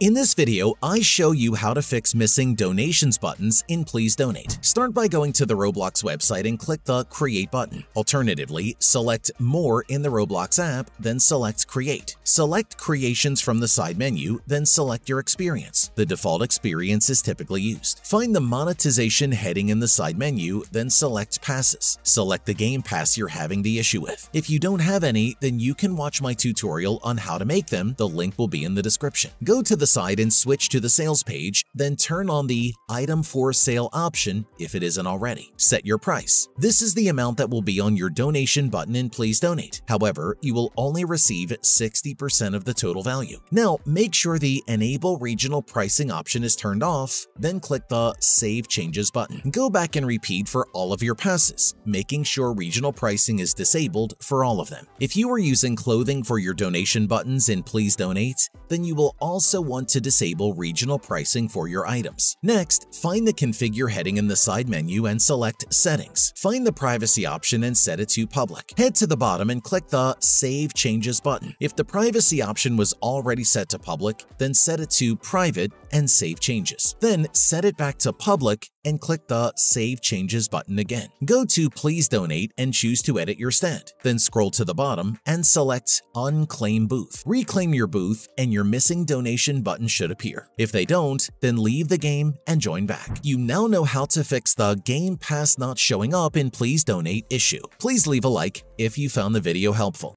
In this video, I show you how to fix missing donations buttons in Please Donate. Start by going to the Roblox website and click the Create button. Alternatively, select More in the Roblox app, then select Create. Select Creations from the side menu, then select your experience. The default experience is typically used. Find the Monetization heading in the side menu, then select Passes. Select the game pass you're having the issue with. If you don't have any, then you can watch my tutorial on how to make them. The link will be in the description. Go to the the side and switch to the sales page, then turn on the Item for Sale option if it isn't already. Set your price. This is the amount that will be on your donation button in Please Donate. However, you will only receive 60% of the total value. Now, make sure the Enable Regional Pricing option is turned off, then click the Save Changes button. Go back and repeat for all of your passes, making sure regional pricing is disabled for all of them. If you are using clothing for your donation buttons in Please Donate, then you will also want to disable regional pricing for your items. Next, find the Configure heading in the side menu and select Settings. Find the privacy option and set it to Public. Head to the bottom and click the Save Changes button. If the privacy option was already set to Public, then set it to Private and save changes. Then set it back to public and click the Save Changes button again. Go to Please Donate and choose to edit your stand. Then scroll to the bottom and select Unclaim Booth. Reclaim your booth and your missing donation button should appear. If they don't, then leave the game and join back. You now know how to fix the Game Pass not showing up in Please Donate issue. Please leave a like if you found the video helpful.